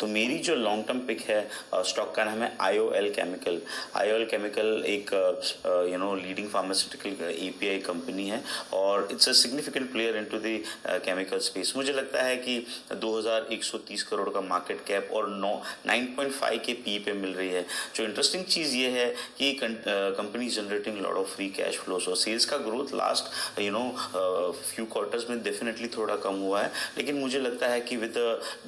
तो मेरी जो लॉन्ग टर्म पिक है स्टॉक का नाम है I O L chemical I O L chemical एक you know leading pharmaceutical API company है और it's a significant player into the chemical space मुझे लगता है कि 2130 करोड़ का मार्केट कैप और 9 9.5 के पी पे मिल रही है। जो इंटरेस्टिंग चीज़ ये है कि company generating lot of free cash flow और सेल्स का growth last you know few quarters में डेफिनेटली थोड़ा कम हुआ है। लेकिन मुझे लगता है कि with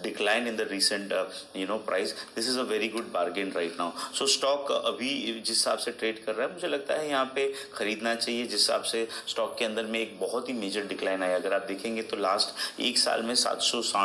decline in the recent you know price this is a very good bargain right now so stock अभी जिस हिसाब से ट्रेड कर रहा है, मुझे लगता है यहाँ पे खरीदना चाहिए, जिस हिसाब से स्टॉक के अंदर में एक बहुत ही मेजर डिक्लाइन आया। अगर आप देखेंगे तो लास्ट एक साल में सात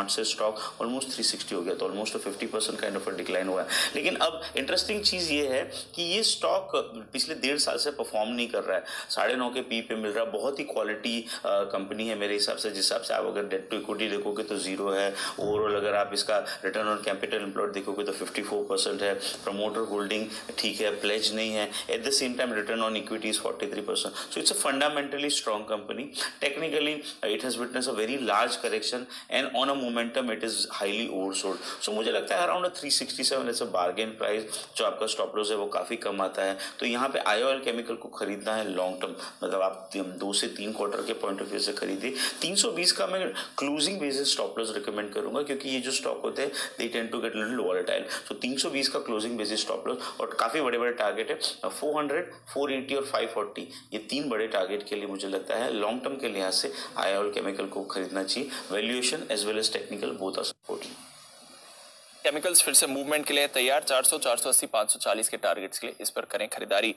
से स्टॉक ऑलमोस्ट थ्री हो गया तो almost fifty percent kind of decline हुआ है। लेकिन अब इंटरेस्टिंग चीज़ ये है कि ये स्टॉक पिछले डेढ़ साल से परफॉर्म नहीं कर रहा है। साढ़े नौ के पी पे मिल रहा है। बहुत ही क्वालिटी कंपनी है मेरे हिसाब से। जिस हिसाब से आप अगर डेट टू इक्विटी देखोगे तो ज़ीरो है। ओवरऑल अगर आप इसका रिटर्न ऑन कैपिटल एम्प्लॉयड देखोगे तो 54 परसेंट है प्रमोटर होल्डिंग ठीक है प्लेज नहीं है at the same time return on equity is 43 percent so it's a fundamentally strong company technically it has witness a very large correction and on a momentum it is highly oversold so मुझे लगता है around three sixty seven a bargain price जो आपका stop loss है वो काफ़ी कम आता है। तो यहाँ पे आईओएल केमिकल को खरीदना है लॉन्ग टर्म मतलब आप दो से तीन क्वार्टर के पॉइंट ऑफ़ व्यू से खरीदिए 320 का मैं closing basis stop loss recommend करूँगा, क्योंकि ये जो स्टॉक होते हैं tend to get little volatile so 320 का क्लोजिंग बेसिस स्टॉप लॉस और काफ़ी बड़े बड़े टारगेट है 400 480 और 540 ये तीन बड़े टारगेट के लिए मुझे लगता है लॉन्ग टर्म के लिहाज से आईओएल केमिकल को खरीदना चाहिए। Valuation as well as technical both are supporting chemicals फिर से मूवमेंट के लिए तैयार। 400, 480, 540 के टारगेट्स के लिए इस पर करें खरीदारी।